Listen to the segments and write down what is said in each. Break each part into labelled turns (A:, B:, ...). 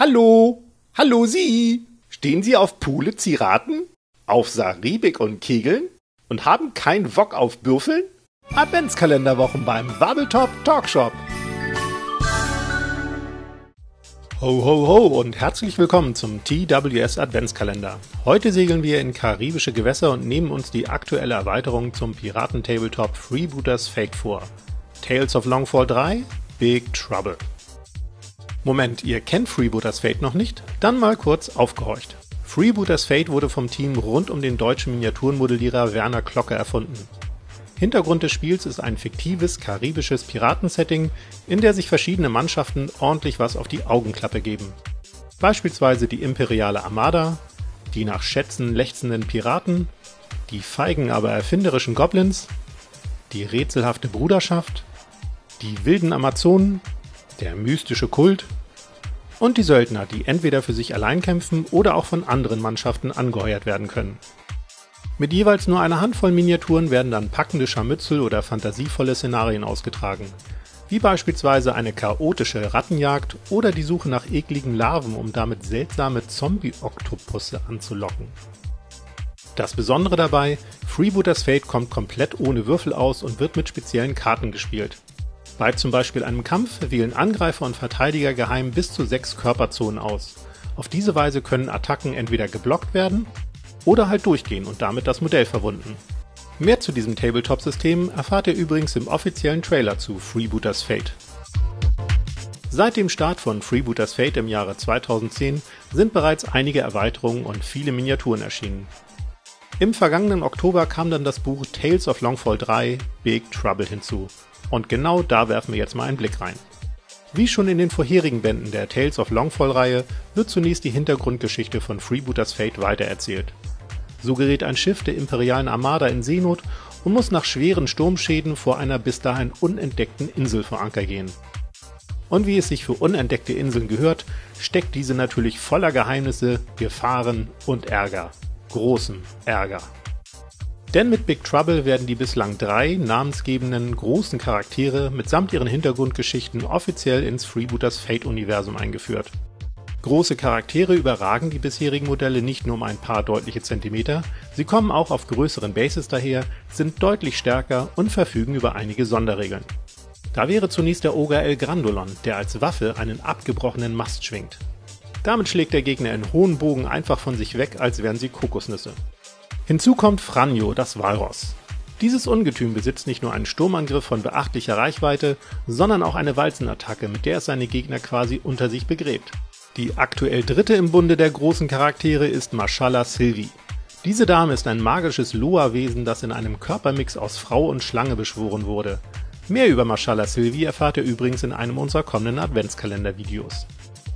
A: Hallo, hallo Sie! Stehen Sie auf Pule Ziraten? Auf Saribik und Kegeln? Und haben kein Wok auf Bürfeln? Adventskalenderwochen beim Wabbeltop Talkshop. Ho, ho, ho und herzlich willkommen zum TWS Adventskalender. Heute segeln wir in karibische Gewässer und nehmen uns die aktuelle Erweiterung zum Piraten-Tabletop Freebooters Fate vor. Tales of Longfall 3, Big Trouble. Moment, ihr kennt Freebooters Fate noch nicht? Dann mal kurz aufgehorcht. Freebooters Fate wurde vom Team rund um den deutschen Miniaturenmodellierer Werner Klocke erfunden. Hintergrund des Spiels ist ein fiktives karibisches Piratensetting, in der sich verschiedene Mannschaften ordentlich was auf die Augenklappe geben. Beispielsweise die imperiale Armada, die nach Schätzen lechzenden Piraten, die feigen aber erfinderischen Goblins, die rätselhafte Bruderschaft, die wilden Amazonen, der mystische Kult und die Söldner, die entweder für sich allein kämpfen oder auch von anderen Mannschaften angeheuert werden können. Mit jeweils nur einer Handvoll Miniaturen werden dann packende Scharmützel oder fantasievolle Szenarien ausgetragen, wie beispielsweise eine chaotische Rattenjagd oder die Suche nach ekligen Larven, um damit seltsame Zombie-Oktopusse anzulocken. Das Besondere dabei, Freebooters Fate kommt komplett ohne Würfel aus und wird mit speziellen Karten gespielt. Bei zum Beispiel einem Kampf wählen Angreifer und Verteidiger geheim bis zu sechs Körperzonen aus. Auf diese Weise können Attacken entweder geblockt werden oder halt durchgehen und damit das Modell verwunden. Mehr zu diesem Tabletop-System erfahrt ihr übrigens im offiziellen Trailer zu Freebooters Fate. Seit dem Start von Freebooters Fate im Jahre 2010 sind bereits einige Erweiterungen und viele Miniaturen erschienen. Im vergangenen Oktober kam dann das Buch Tales of Longfall 3 Big Trouble hinzu und genau da werfen wir jetzt mal einen Blick rein. Wie schon in den vorherigen Bänden der Tales of Longfall-Reihe wird zunächst die Hintergrundgeschichte von Freebooters Fate weitererzählt. So gerät ein Schiff der imperialen Armada in Seenot und muss nach schweren Sturmschäden vor einer bis dahin unentdeckten Insel vor Anker gehen. Und wie es sich für unentdeckte Inseln gehört, steckt diese natürlich voller Geheimnisse, Gefahren und Ärger. Großen Ärger. Denn mit Big Trouble werden die bislang drei namensgebenden großen Charaktere mitsamt ihren Hintergrundgeschichten offiziell ins Freebooters Fate-Universum eingeführt. Große Charaktere überragen die bisherigen Modelle nicht nur um ein paar deutliche Zentimeter, sie kommen auch auf größeren Bases daher, sind deutlich stärker und verfügen über einige Sonderregeln. Da wäre zunächst der Ogre El Grandolon, der als Waffe einen abgebrochenen Mast schwingt. Damit schlägt der Gegner in hohen Bogen einfach von sich weg, als wären sie Kokosnüsse. Hinzu kommt Franjo, das Walross. Dieses Ungetüm besitzt nicht nur einen Sturmangriff von beachtlicher Reichweite, sondern auch eine Walzenattacke, mit der es seine Gegner quasi unter sich begräbt. Die aktuell dritte im Bunde der großen Charaktere ist Mashallah Sylvie. Diese Dame ist ein magisches Loa-Wesen, das in einem Körpermix aus Frau und Schlange beschworen wurde. Mehr über Mashallah Sylvie erfahrt ihr übrigens in einem unserer kommenden Adventskalender-Videos.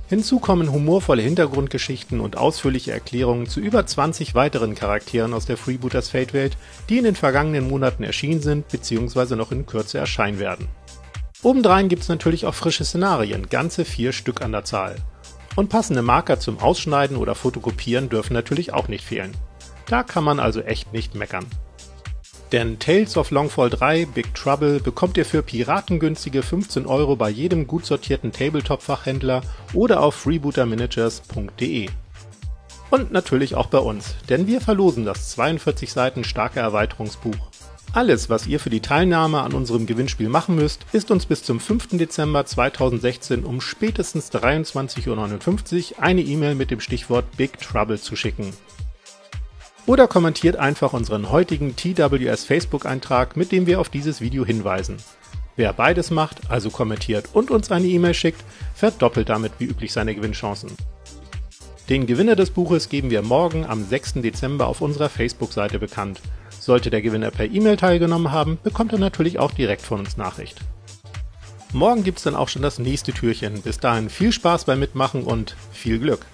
A: Hinzu kommen humorvolle Hintergrundgeschichten und ausführliche Erklärungen zu über 20 weiteren Charakteren aus der Freebooters Fate Welt, die in den vergangenen Monaten erschienen sind bzw. noch in Kürze erscheinen werden. Obendrein gibt's natürlich auch frische Szenarien, ganze vier Stück an der Zahl. Und passende Marker zum Ausschneiden oder Fotokopieren dürfen natürlich auch nicht fehlen. Da kann man also echt nicht meckern. Denn Tales of Longfall 3 Big Trouble bekommt ihr für piratengünstige 15 Euro bei jedem gut sortierten Tabletop-Fachhändler oder auf freebootermanagers.de. Und natürlich auch bei uns, denn wir verlosen das 42 Seiten starke Erweiterungsbuch. Alles, was ihr für die Teilnahme an unserem Gewinnspiel machen müsst, ist uns bis zum 5. Dezember 2016 um spätestens 23.59 Uhr eine E-Mail mit dem Stichwort Big Trouble zu schicken. Oder kommentiert einfach unseren heutigen TWS Facebook-Eintrag, mit dem wir auf dieses Video hinweisen. Wer beides macht, also kommentiert und uns eine E-Mail schickt, verdoppelt damit wie üblich seine Gewinnchancen. Den Gewinner des Buches geben wir morgen am 6. Dezember auf unserer Facebook-Seite bekannt. Sollte der Gewinner per E-Mail teilgenommen haben, bekommt er natürlich auch direkt von uns Nachricht. Morgen gibt's dann auch schon das nächste Türchen. Bis dahin viel Spaß beim Mitmachen und viel Glück!